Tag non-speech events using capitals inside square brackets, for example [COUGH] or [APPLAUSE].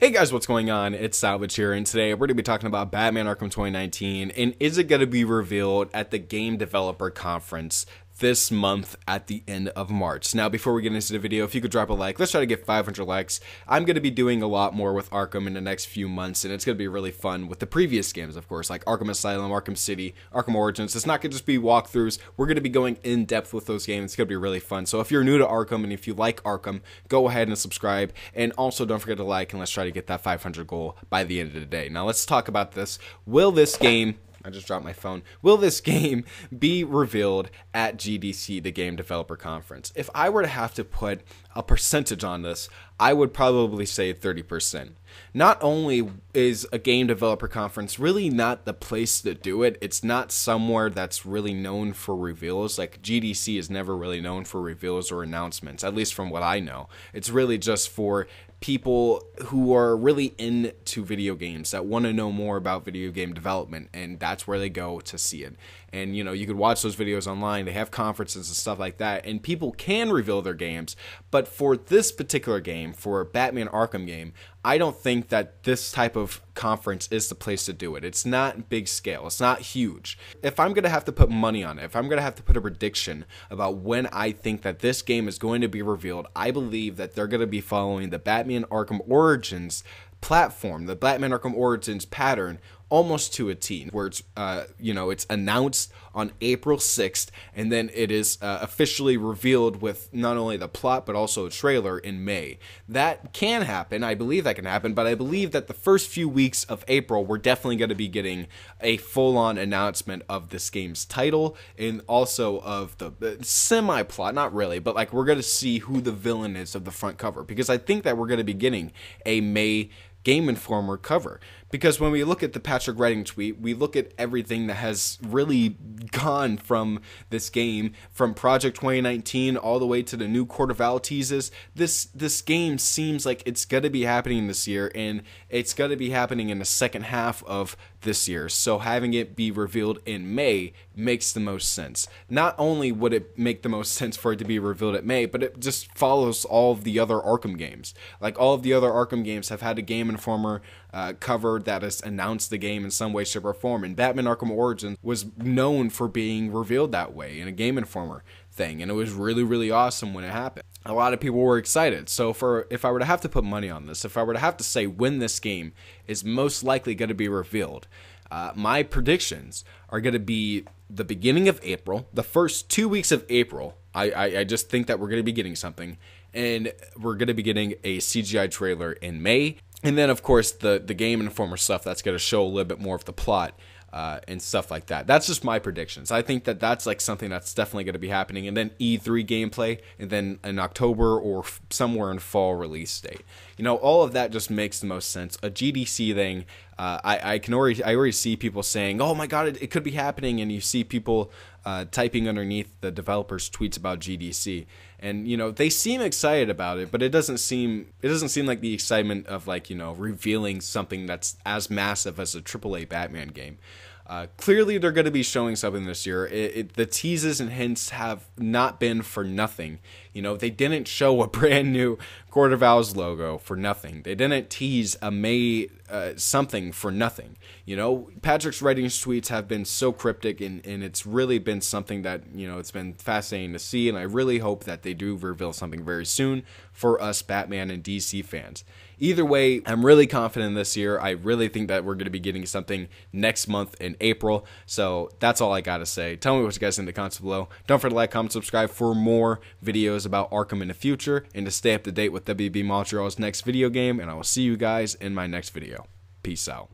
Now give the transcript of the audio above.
Hey guys, what's going on? It's Salvage here, and today we're going to be talking about Batman Arkham 2019, and is it going to be revealed at the Game Developer Conference this month at the end of March. Now, before we get into the video, if you could drop a like, let's try to get 500 likes. I'm going to be doing a lot more with Arkham in the next few months, and it's going to be really fun with the previous games, of course, like Arkham Asylum, Arkham City, Arkham Origins. It's not going to just be walkthroughs. We're going to be going in depth with those games. It's going to be really fun. So if you're new to Arkham and if you like Arkham, go ahead and subscribe. And also don't forget to like, and let's try to get that 500 goal by the end of the day. Now, let's talk about this. Will this game I just dropped my phone. Will this [LAUGHS] game be revealed at GDC, the Game Developer Conference? If I were to have to put a percentage on this, I would probably say 30%. Not only is a game developer conference really not the place to do it, it's not somewhere that's really known for reveals. Like GDC is never really known for reveals or announcements, at least from what I know. It's really just for people who are really into video games that want to know more about video game development and that's where they go to see it. And you know you could watch those videos online they have conferences and stuff like that and people can reveal their games. But for this particular game for batman arkham game i don't think that this type of conference is the place to do it. It's not big scale it's not huge. If i'm going to have to put money on it if i'm going to have to put a prediction about when i think that this game is going to be revealed i believe that they're going to be following the batman arkham origins platform the batman arkham origins pattern almost to a T, where it's uh, you know it's announced on April 6th, and then it is uh, officially revealed with not only the plot but also a trailer in May. That can happen. I believe that can happen, but I believe that the first few weeks of April we're definitely going to be getting a full-on announcement of this game's title and also of the, the semi-plot. Not really, but like we're going to see who the villain is of the front cover because I think that we're going to be getting a May Game Informer cover. Because when we look at the Patrick Redding tweet, we look at everything that has really gone from this game, from Project 2019 all the way to the new Court of Owls teases. This this game seems like it's gonna be happening this year, and it's gonna be happening in the second half of this year. So having it be revealed in May makes the most sense. Not only would it make the most sense for it to be revealed at May, but it just follows all of the other Arkham games. Like all of the other Arkham games have had a Game Informer uh, cover that has announced the game in some way, shape, or form. And Batman Arkham Origins was known for being revealed that way in a Game Informer thing, and it was really, really awesome when it happened. A lot of people were excited. So, for if I were to have to put money on this, if I were to have to say when this game is most likely going to be revealed, uh, my predictions are going to be the beginning of April, the first two weeks of April. I, I, I just think that we're going to be getting something, and we're going to be getting a CGI trailer in May, and then of course the the game informer stuff that's going to show a little bit more of the plot uh, and stuff like that. That's just my predictions. I think that that's like something that's definitely going to be happening. And then E3 gameplay, and then in October or f- somewhere in fall release date. You know, all of that just makes the most sense. A GDC thing, uh, I, I can already I already see people saying, "Oh my God, it, it could be happening," and you see people uh, typing underneath the developers' tweets about GDC, and you know they seem excited about it, but it doesn't seem it doesn't seem like the excitement of like you know revealing something that's as massive as a AAA Batman game. Uh, clearly, they're going to be showing something this year. It, it, the teases and hints have not been for nothing. You know, they didn't show a [LAUGHS] brand new Court of Owls logo for nothing. They didn't tease a May uh, something for nothing. You know, Patrick Redding's tweets have been so cryptic, and, and it's really been something that, you know, it's been fascinating to see. And I really hope that they do reveal something very soon for us Batman and DC fans. Either way, I'm really confident this year. I really think that we're going to be getting something next month in April. So that's all I got to say. Tell me what you guys think in the comments below. Don't forget to like, comment, subscribe for more videos about Arkham in the future and to stay up to date with WB Montreal's next video game. And I will see you guys in my next video. Peace out.